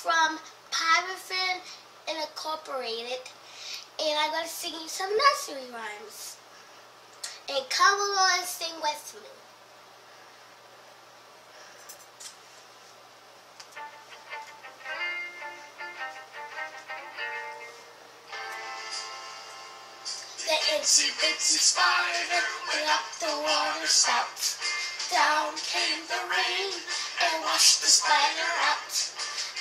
from Pyrophone Incorporated, and I'm going to sing you some nursery rhymes. And come along and sing with me. The itsy bitsy spider went up the water spout. Down came the rain and washed the spider out.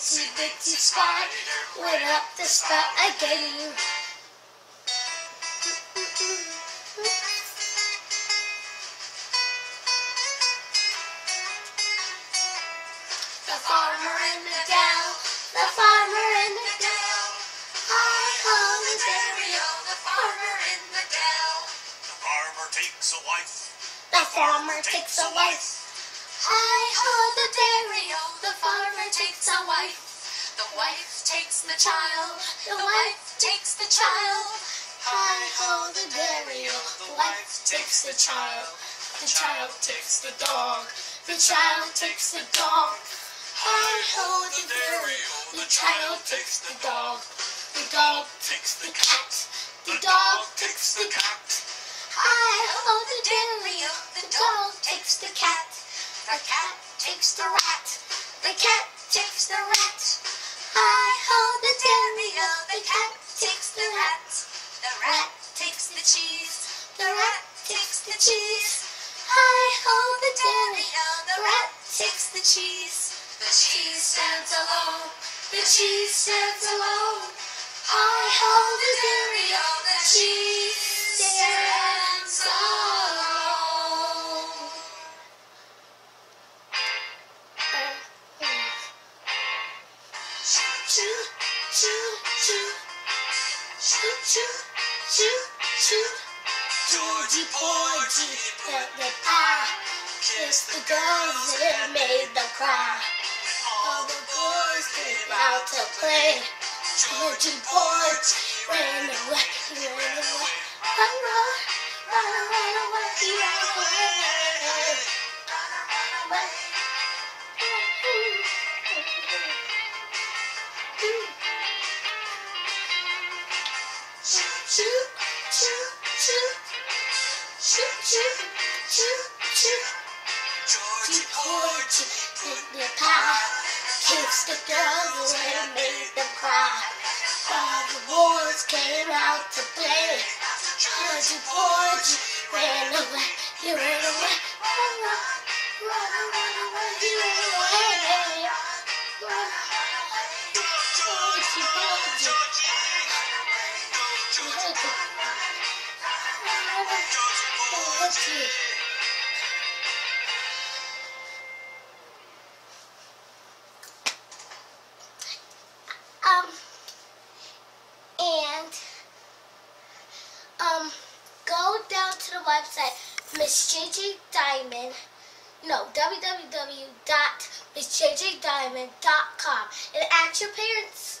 Itsy bitsy spider went up the spout again. The farmer in the dell, the farmer in the dell. Hi ho, the dairy-o, the farmer in the dell. The farmer takes a wife. The farmer takes a wife. Hi ho, the dairy-o, oh, the farmer takes a wife. The wife takes the child, The wife takes the child. Hi ho, the dairy-o, oh, the wife takes the child. The child takes the dog. The child takes the dog. Hi ho, the dairy-o, oh, the child takes the dog. The dog takes the cat. The dog takes the cat. Hi ho, the dairy-o, the dog takes the cat. The cat takes the rat. The cat takes the rat. Hi ho, the dairy-o, the cat takes the rat. the rat takes the cheese. The rat takes the cheese. Hi ho, the dairy-o, the rat takes the cheese. The cheese stands alone. The cheese stands alone. Hi ho, the dairy-o, the cheese stands choo choo choo choo. Georgie Porgy put the pie, kissed the girls and made them cry. All the boys came out to play. Georgie Porgy ran away, ran away. Georgie Porgy in the pie, kissed the girls and made them cry. All the boys came out to play. Georgie Porgy ran away, he ran away. Run, run, run, away, he ran away. Run, run away. Georgie go to the website, Miss JJ Diamond, no, www.missjjdiamond.com, and ask your parents